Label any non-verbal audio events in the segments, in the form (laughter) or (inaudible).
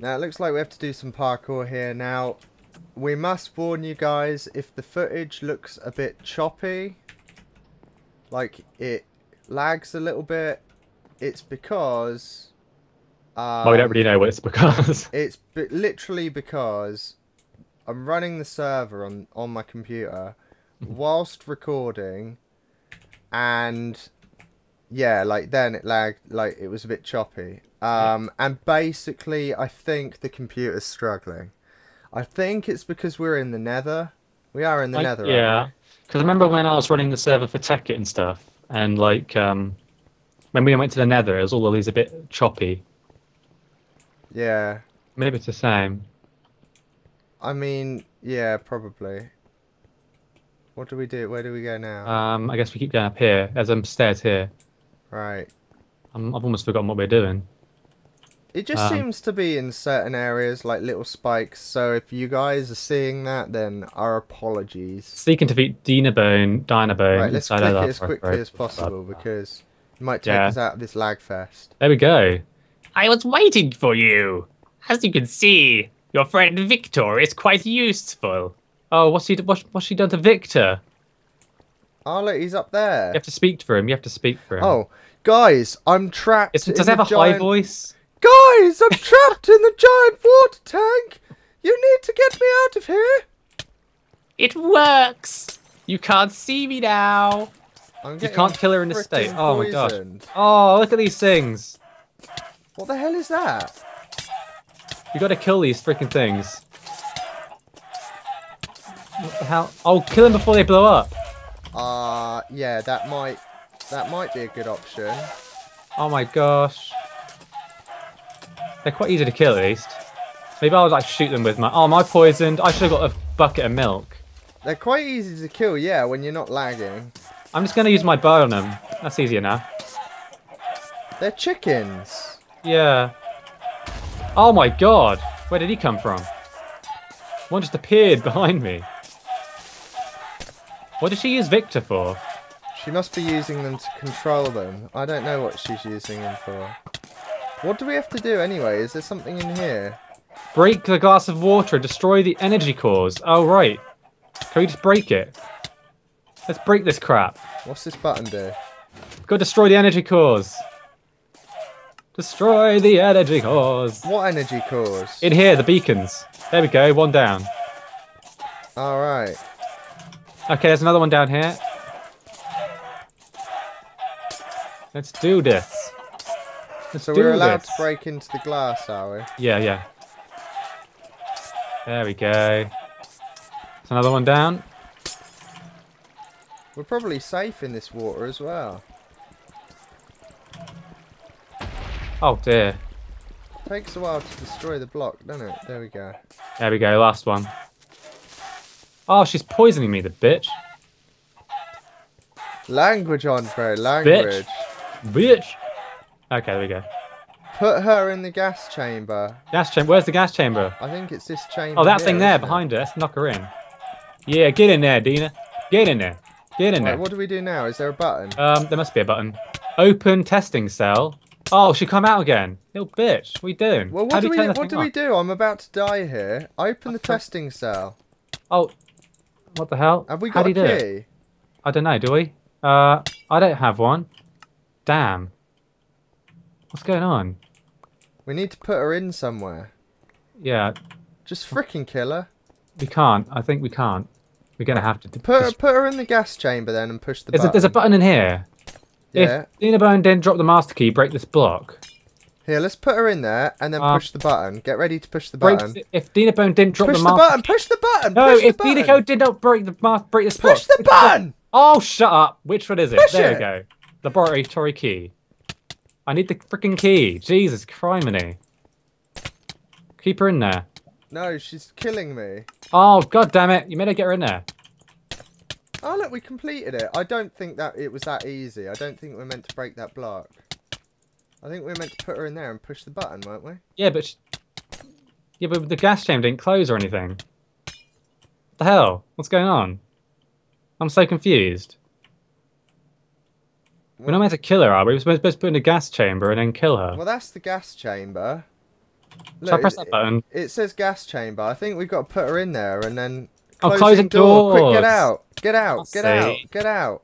Now, it looks like we have to do some parkour here. Now, we must warn you guys, if the footage looks a bit choppy, like it lags a little bit, it's because... Um, well, we don't really know what it's because. (laughs) It's b- literally because I'm running the server on, on my computer whilst recording, and yeah, like then it lagged, like it was a bit choppy. Um, and basically, I think the computer's struggling. I think it's because we're in the Nether. We are in the Like, Nether. yeah, because I remember when I was running the server for Tekkit and stuff, and like um, when we went to the Nether, it was all of these a bit choppy. Yeah. Maybe it's the same. I mean, yeah, probably. What do we do? Where do we go now? Um, I guess we keep going up here. There's um, stairs here. right. I'm, I've almost forgotten what we're doing. It just Um, seems to be in certain areas like little spikes. So if you guys are seeing that, then our apologies. Seeking to defeat Dinnerbone, Dinnerbone. Right, let's click it as quickly as possible because it might take Yeah. us out of this lag fest. There we go. I was waiting for you. As you can see, your friend Victor is quite useful. Oh, what's he? What's, what's she done to Victor? Oh, look, he's up there. You have to speak for him. You have to speak for him. Oh, guys, I'm trapped. It's, does it have the a high voice? Guys, I'm trapped in the giant water tank. You need to get me out of here. It works. You can't see me now. You can't kill her in this state. frickin' Oh my gosh. Oh, look at these things. What the hell is that? You got to kill these freaking things. What the hell? Oh, kill them before they blow up. Uh, yeah, that might, that might be a good option. Oh my gosh. They're quite easy to kill at least. Maybe I'll like shoot them with my. Oh, am I poisoned? I should have got a bucket of milk. They're quite easy to kill, yeah, when you're not lagging. I'm just gonna use my bow on them. That's easy enough. They're chickens. Yeah. Oh my god. Where did he come from? One just appeared (laughs) behind me. What did she use Victor for? She must be using them to control them. I don't know what she's using them for. What do we have to do anyway? Is there something in here? Break the glass of water destroy the energy cores. Oh, right. Can we just break it? Let's break this crap. What's this button do? Go destroy the energy cores. Destroy the energy cores. What energy cores? In here, the beacons. There we go, one down. Alright. Okay, there's another one down here. Let's do this. (laughs) So we're allowed this. to break into the glass, are we? Yeah, yeah. There we go. There's another one down. We're probably safe in this water as well. Oh dear. Takes a while to destroy the block, doesn't it? There we go. There we go, last one. Oh, she's poisoning me, the bitch. Language, Andre, language. Bitch. Bitch. Okay, there we go. Put her in the gas chamber. Gas chamber. Where's the gas chamber? I think it's this chamber. Oh, that here, thing there it? behind her. Let's knock her in. Yeah, get in there, Dina. Get in there. Get in there. what do we do now? Is there a button? Um, there must be a button. Open testing cell. Oh, she come out again. Little bitch. What are you doing? Well, How what do we turn what do we do? I'm about to die here. Open the testing cell. Oh, what the hell? Have we How got do a you do key? it? I don't know. Do we? Uh, I don't have one. Damn. What's going on? We need to put her in somewhere. Yeah, Just fricking kill her. we can't. I think we can't. We're gonna have to. Put her, put her in the gas chamber then and push the There's a, button. there's a button in here. Yeah. If Dinnerbone didn't drop the master key, break this block. Here, let's put her in there and then Uh, push the button. Get ready to push the Break. button. If Dinnerbone didn't drop Push the the master. button. Push the button. No, push if Dina. Code did not break the ma- break this block. Push the button. Oh, shut up! Which one is it? Push there it. we go. Laboratory key. I need the freaking key. Jesus criminy. Keep her in there. No, she's killing me. Oh god damn it! You made her get her in there. Oh look, we completed it. I don't think that it was that easy. I don't think we're meant to break that block. I think we're meant to put her in there and push the button, weren't we? Yeah, but sh- yeah, but the gas chamber didn't close or anything. What the hell? What's going on? I'm so confused. We're not meant to kill her, are we? We're supposed to put her in a gas chamber and then kill her. Well, that's the gas chamber. Shall I press it- that button? It says gas chamber. I think we've got to put her in there and then. Oh, closing closing door. Quick, get out! Get out! Get out! Get out!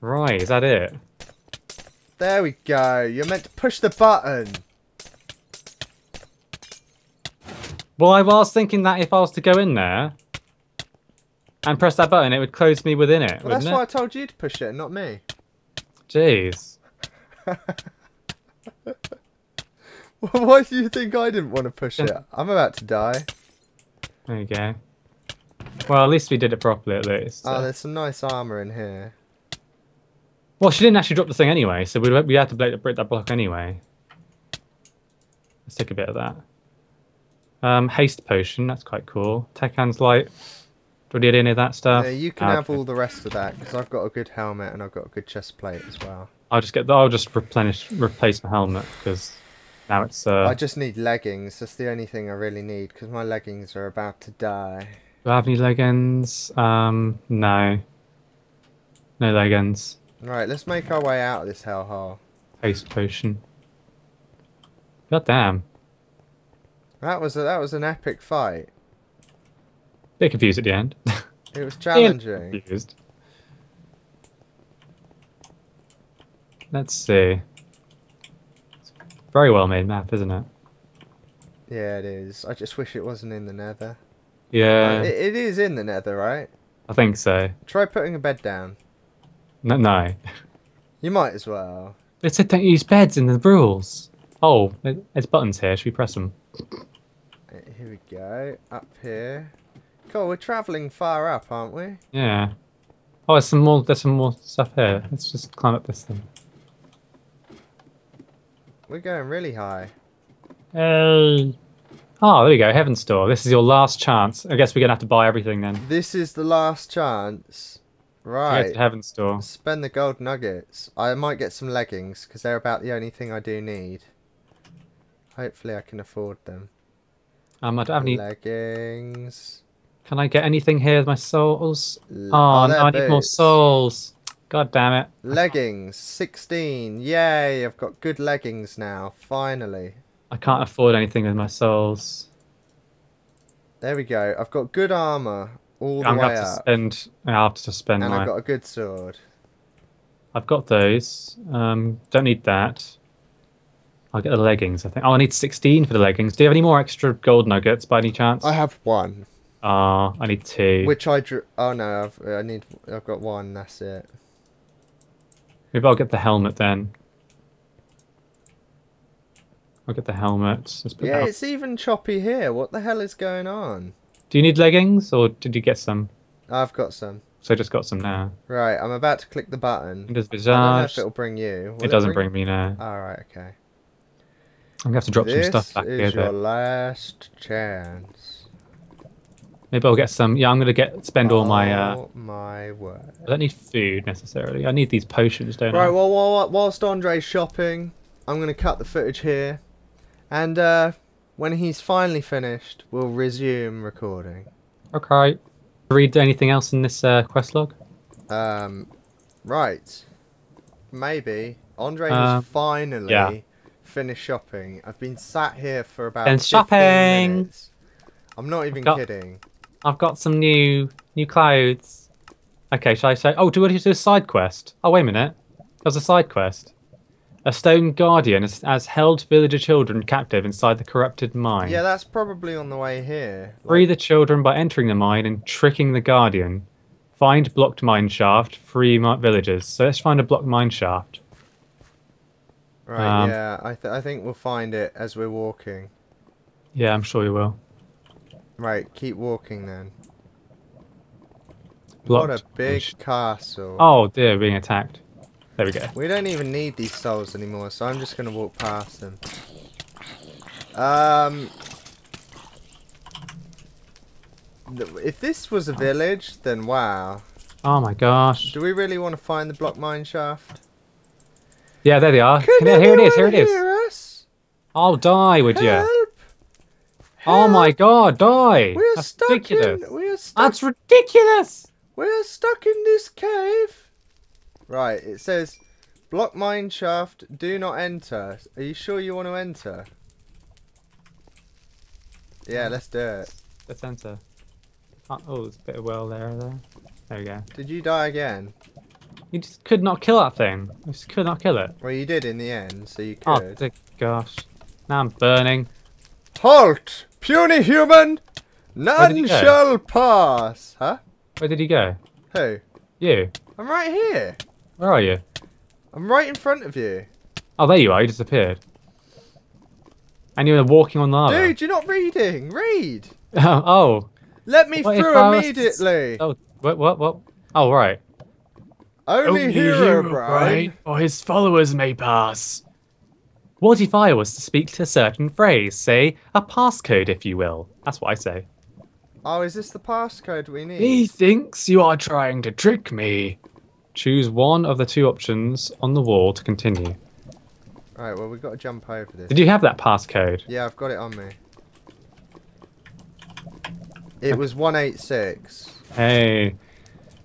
Right, is that it? There we go. You're meant to push the button. Well, I was thinking that if I was to go in there and press that button, it would close me within it, Well, that's wouldn't why I told you to push it, not me. Jeez. (laughs) why do you think I didn't want to push it? I'm about to die. There you go. Well, at least we did it properly, at least. Oh, so- there's some nice armor in here. Well, she didn't actually drop the thing anyway, so we we had to break, break that block anyway. Let's take a bit of that. Um, haste potion, that's quite cool. Tech hands light. Do we need any of that stuff? Yeah, you can Ah, have okay. all the rest of that because I've got a good helmet and I've got a good chest plate as well. I'll just get. I'll just replenish, replace my helmet because now it's. Uh, I just need leggings. That's the only thing I really need because my leggings are about to die. Do I have any leggings? Um, no. No leggings. Right, let's make our way out of this hellhole. Haste potion. God damn. That was a, that was an epic fight. Bit confused at the end. It was (laughs) challenging. confused. Let's see. It's a very well made map, isn't it? Yeah, it is. I just wish it wasn't in the Nether. Yeah, It, it is in the Nether, right? I think so. Try putting a bed down. No, no. You might as well. It said don't use beds in the rules. Oh, there- there's buttons here. Should we press them? Here we go. Up here. Cool. We're traveling far up, aren't we? Yeah. Oh, there's some more. There's some more stuff here. Let's just climb up this thing. We're going really high. Hey. Oh, there we go. Heaven Store. This is your last chance. I guess we're gonna have to buy everything then. This is the last chance. Right. to Heaven Store. Spend the gold nuggets. I might get some leggings because they're about the only thing I do need. Hopefully, I can afford them. Um, I don't have any. Leggings. Can I get anything here with my souls? L- Oh, no, I need more souls. God damn it. Leggings. 16. Yay, I've got good leggings now. Finally. I can't afford anything with my souls. There we go. I've got good armor all the I'm way up. spend. I have to spend And my. I've got a good sword. I've got those. Um, don't need that. I'll get the leggings. I think. Oh, I need 16 for the leggings. Do you have any more extra gold nuggets by any chance? I have one. Ah, I need two. Which I drew. Oh no, I've, I need. I've got one. That's it. Maybe I'll get the helmet then. I'll get the helmet. Yeah, it's even choppy here. What the hell is going on? Do you need leggings or did you get some? I've got some. So I just got some now. Right, I'm about to click the button. Does I don't know if it'll bring you. Will It doesn't bring me now. Alright, okay. I'm gonna have to drop this some stuff back here. This is your Though. last chance. Maybe I'll get some. Yeah, I'm gonna get spend all my. Uh, Oh my word. I don't need food necessarily. I need these potions, don't Right, I? well, while, whilst Andre's shopping, I'm going to cut the footage here. And uh, when he's finally finished, we'll resume recording. Okay. Read anything else in this uh, quest log? Um, right. Maybe. Andre Um, has finally yeah. finished shopping. I've been sat here for about 15 shopping. minutes. I'm not even got- kidding. I've got some new new clothes. Okay, shall I say? Oh, do we do a side quest? Oh, wait a minute. There's a side quest. A stone guardian has, has held villager children captive inside the corrupted mine. Yeah, that's probably on the way here. Free Like, the children by entering the mine and tricking the guardian. Find blocked mine shaft. Free villagers. So let's find a blocked mine shaft. right, um, yeah, I, th- I think we'll find it as we're walking. Yeah, I'm sure you will. Right, keep walking then. Blocked what a big castle. Oh dear, being attacked. There we go. We don't even need these souls anymore, so I'm just gonna walk past them. Um, if this was a village, then wow. Oh my gosh. Do we really want to find the block mine shaft? Yeah, there they are. Come here, here it is. Here it is. hear us? I'll die, would you? Help! Oh my god, die! We're That's stuck ridiculous. in. We're stuck. That's ridiculous. We're stuck in this cave. Right. It says, block mine shaft. Do not enter. Are you sure you want to enter? Yeah, let's do it. The center. Oh, oh, there's a bit of well there. There. There we go. Did you die again? You just could not kill that thing. You just could not kill it. Well, you did in the end, so you Oh, could. dear gosh. Now I'm burning. Halt! Puny human! None shall pass! Huh? Where did he go? Who? You. I'm right here. Where are you? I'm right in front of you. Oh, there you are. You disappeared. And you were walking on lava. Dude, you're not reading. Read. (laughs) oh. Let me What through I was- immediately. Oh. What? What? What? Oh, right. Only, hero, Brian. or his followers may pass. What if I was to speak to a certain phrase? Say a passcode, if you will. That's what I say. Oh, is this the passcode we need? He thinks you are trying to trick me. Choose one of the two options on the wall to continue. Alright, well, we've got to jump over this. Did you have that passcode? Yeah, I've got it on me. It was 186. Hey.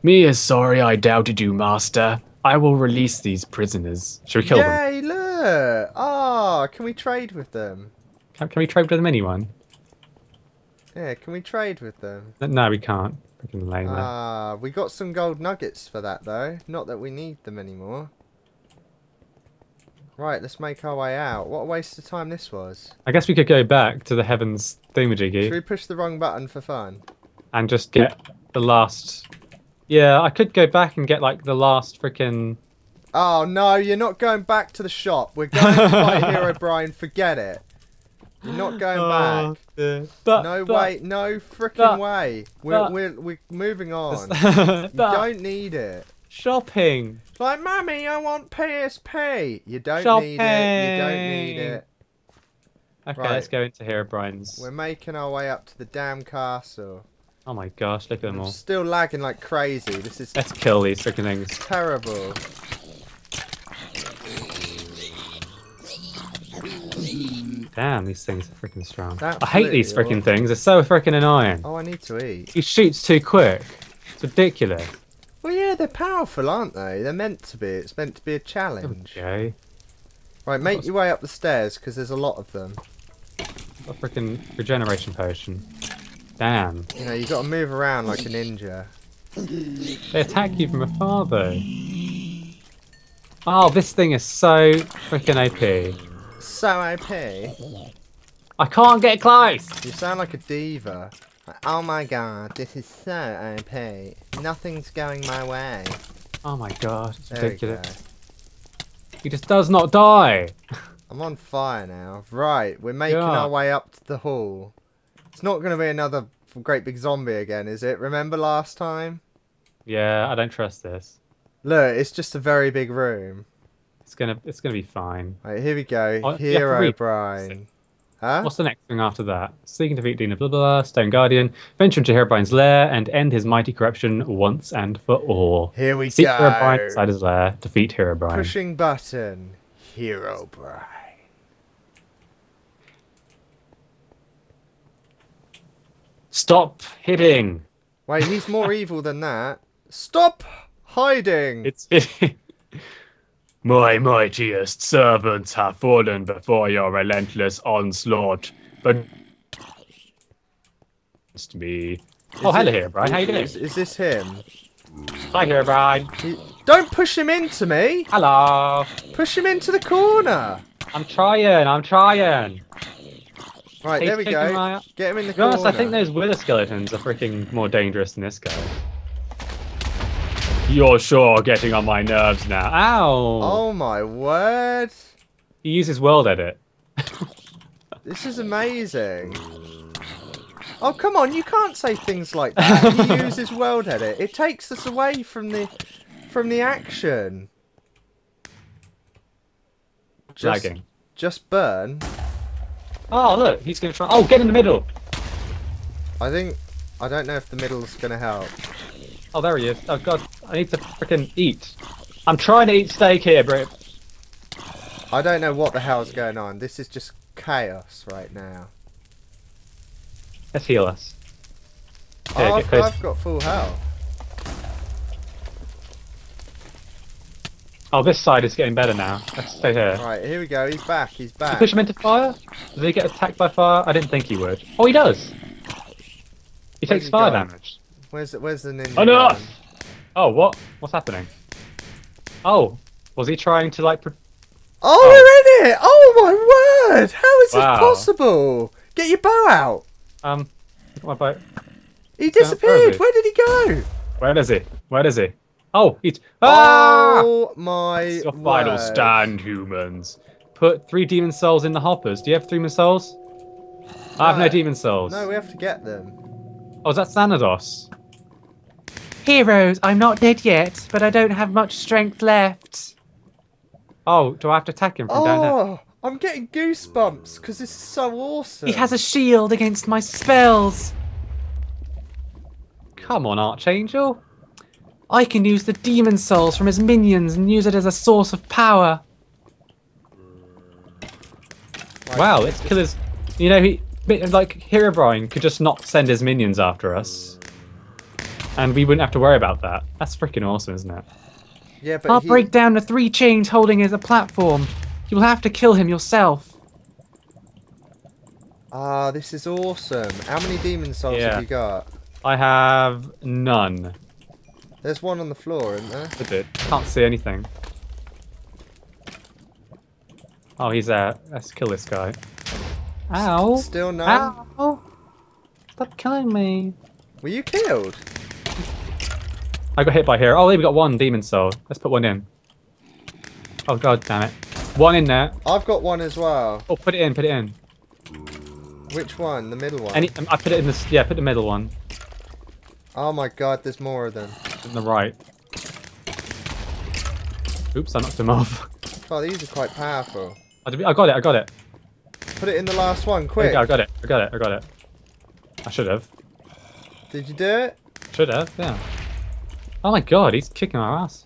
Me is sorry I doubted you, master. I will release these prisoners. Should we kill them? Yay, Ah, can we trade with them? Can, can we trade with them anyone? Yeah, can we trade with them? No, we can't. Freaking lame there. Ah, we got some gold nuggets for that though. Not that we need them anymore. Right, let's make our way out. What a waste of time this was. I guess we could go back to the heavens Should thingamajiggy we push the wrong button for fun? and just get the last. Yeah, I could go back and get like the last freaking. Oh no, you're not going back to the shop. We're going to fight (laughs) Herobrine. Forget it. You're not going oh, back. Oh, But No but- way, no freaking but- way. We're, but- we're, we're moving (laughs) on. You don't need it. shopping. It's like, Mummy, I want PSP. You don't need it. You don't need it. Okay, Right. let's go into Herobrine's. We're making our way up to the damn castle. Oh my gosh, look at them I'm all. still lagging like crazy. This is Let's kill these freaking things. terrible. Damn, these things are freaking strong. I hate these freaking things. They're so freaking annoying. Oh, I need to eat. He shoots too quick. It's ridiculous. Well, yeah, they're powerful, aren't they? They're meant to be. It's meant to be a challenge. Okay. Right, make your way up the stairs because there's a lot of them. A freaking regeneration potion. Damn. You know, you've got to move around like a ninja. They attack you from afar though. Oh, this thing is so freaking OP. So OP. I can't get close. You sound like a diva. Like, oh my god, this is so OP. Nothing's going my way. Oh my god, it's There ridiculous. go. He just does not die. I'm on fire now. Right, we're making Yeah. our way up to the hall. It's not going to be another great big zombie again, is it? Remember last time? Yeah, I don't trust this. Look, it's just a very big room. It's gonna, it's gonna be fine. Right, here we go. Oh, to Herobrine. Huh? What's the next thing after that? Seek and defeat Dina, blah blah blah. Stone Guardian, venture into Herobrine's lair and end his mighty corruption once and for all. Here we Seek go. Herobrine inside his lair, defeat Herobrine. Pushing button. Herobrine. Stop hitting. Wait, he's more evil than that. Stop hiding. It's. (laughs) My mightiest servants have fallen before your relentless onslaught, but against me. Oh, Is hello it- Herobrine. How you doing? Is, is this him? Hi here, He- Don't push him into me. Hello. Push him into the corner. I'm trying. I'm trying. Right, He's there we go. my- Get him in the To honest, corner. I think those wither skeletons are freaking more dangerous than this guy. You're sure getting on my nerves now. Ow! Oh my word! He uses world edit. This is amazing. Oh come on! You can't say things like that. he (laughs) uses world edit. It takes us away from the from the action. Just, Lagging. just burn. Oh look, he's gonna try. Oh, get in the middle. I think. I don't know if the middle's gonna help. Oh, there he is. Oh god, I need to freaking eat. I'm trying to eat steak here, Brit. I don't know what the hell's going on. This is just chaos right now. Let's heal us. Here, Oh, I've. I've got full health. Oh, this side is getting better now. Let's stay here. Right, here we go. He's back. He's You back. push him into fire? Does he get attacked by fire? I didn't think he would. Oh, he does. He takes he fire gone? damage. Where's the, where's the ninja? Enough! gone? Oh, what? What's happening? Oh, was he trying to like? Pro- Oh, we're in it! Oh my word! How is Wow. this possible? Get your bow out. um, my boat. He where disappeared. is he? Where did he go? Where is he? Where is he? Oh, he's ah! Oh my It's your final stand, humans. Put three demon souls in the hoppers. Do you have three demon souls? I have no No. demon souls. No, we have to get them. Oh, is that Xanados? Heroes, I'm not dead yet, but I don't have much strength left. Oh, do I have to attack him from down there? Oh, I'm getting goosebumps because this is so awesome. He has a shield against my spells. Come on, Archangel. I can use the demon souls from his minions and use it as a source of power. Right, Wow, it's killers. You know, he like Herobrine could just not send his minions after us, and we wouldn't have to worry about that. That's freaking awesome, isn't it? Yeah, but I'll he- break down the three chains holding it as a platform. You'll have to kill him yourself. Ah, this is awesome. How many demon souls Yeah. have you got? I have none. There's one on the floor, isn't there? Is it? Can't see anything. Oh, he's there. Let's kill this guy. Ow! Still none. Ow! Stop killing me. Were you killed? I got hit by here. Oh, we got one demon soul. Let's put one in. Oh god damn it! One in there. I've got one as well. Oh, put it in. Put it in. Which one? The middle one. Any, um, I put it in this. Yeah, put the middle one. Oh my god, there's more of them. In the right. Oops, I knocked him (laughs) off. Oh, these are quite powerful. I got it. I got it. Put it in the last one, quick. go, I got it. I got it. I got it. I should have. Did you do it? Should have. Yeah. Oh my god, he's kicking our ass.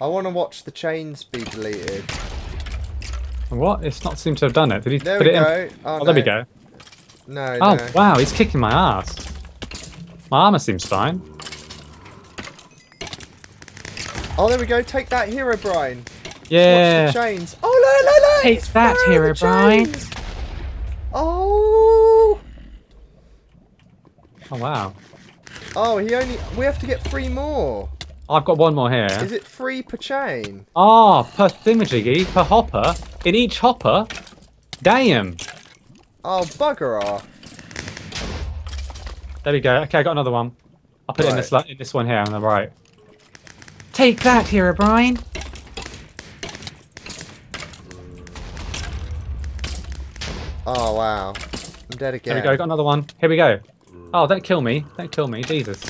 I want to watch the chains be deleted. What? It's not seemed to have done it. Did he There put it in? go. Oh, Oh, there we go. No, Oh no. wow, he's kicking my ass. My armor seems fine. Oh, there we go. Take that, Herobrine. Yeah. Watch the chains. Oh, look, look, look. Take he's that, Herobrine. Oh. Oh wow. Oh, he only. We have to get three more. I've got one more here. Is it three per chain? Ah, per thingamajiggy, per hopper. In each hopper. Damn. Oh, bugger off. There we go. Okay, I got another one. I'll put it in this in this one here on the right. Take that, Herobrine. Oh, wow. I'm dead There again. we go. Got another one. Here we go. Oh, don't kill me. Don't kill me. Jesus.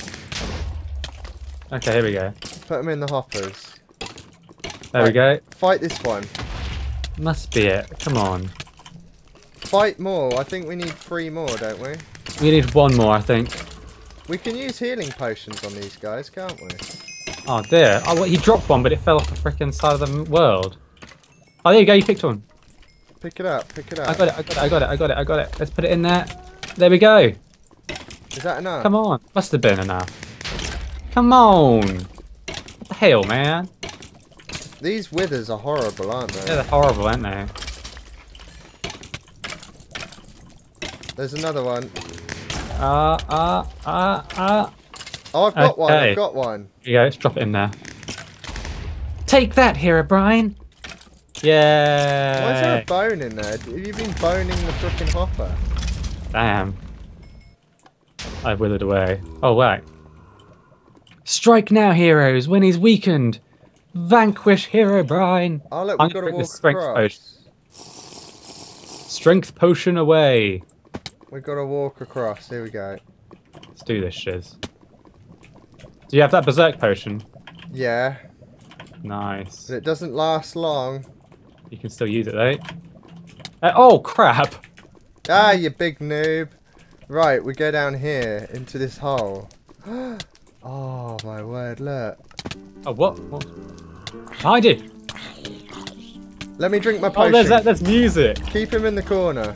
Okay, here we go. Put them in the hoppers. There we go. Fight this one. Must be it. Come on. Fight more. I think we need three more, don't we? We need one more, I think. We can use healing potions on these guys, can't we? Oh dear. Oh, well, he dropped one, but it fell off the freaking side of the world. Oh, there you go. You picked one. Pick it up, pick it up. I got it. I got it. I got it. I got it. I got it. Let's put it in there. There we go. Is that enough? Come on. Must have been enough. Come on. What the hell, man? These withers are horrible, aren't they? They're horrible, aren't they? There's another one. Ah, ah, ah, ah. Oh, I've got one. I've got one. Here you go. Let's drop it in there. Take that, Herobrine. Yeah. Why is there a bone in there? Have you been boning the frickin' hopper? Damn. I withered away. Oh, wait. Strike now, heroes, when he's weakened. Vanquish Herobrine. Oh look, I'm we've got gonna to drink this walk strength across. Strength potion away. We've got to walk across. Here we go. Let's do this shiz. Do you have that berserk potion? Yeah, Nice. but it doesn't last long. You can still use it though. Uh, oh crap! Ah, you big noob. Right, we go down here into this hole. (gasps) oh my word! Look. Oh what? what? Hide it! Let me drink my Oh, potion. there's that. There's music. Keep him in the corner.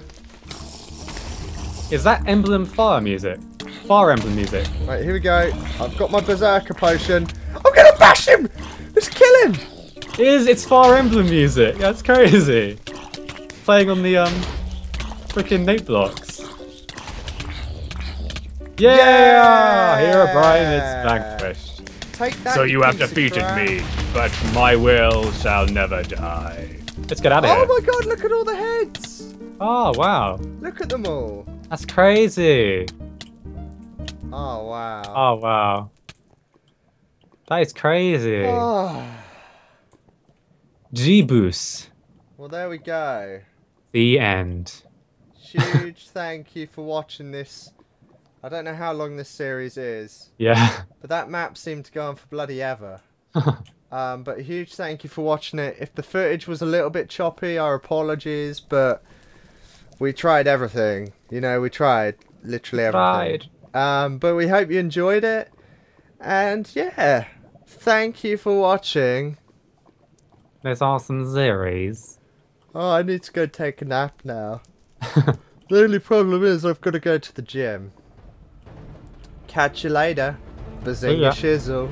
Is that emblem fire music? Fire emblem music. Right, here we go. I've got my berserker potion. I'm gonna bash him. Let's kill him. It is. It's Fire Emblem music. That's crazy. Playing on the um, freaking note blocks. Yeah! Herobrine is vanquished. Take that. So you have defeated me, but my will shall never die. Let's get out of Oh here. my god! Look at all the heads. Oh wow, Look at them all. that's crazy. Oh wow. Oh wow, that is crazy. Oh. (sighs) Jeebus. Well, there we go. The end. Huge thank you for watching this. I don't know how long this series is, Yeah. but that map seemed to go on for bloody ever. (laughs) Um, but a huge thank you for watching it. If the footage was a little bit choppy, our apologies, but we tried everything. You know, we tried literally everything. Right. Um, but we hope you enjoyed it. And yeah, thank you for watching. There's awesome series. Oh, I need to go take a nap now. (laughs) The only problem is I've got to go to the gym. Catch you later. Bazinga ya. shizzle.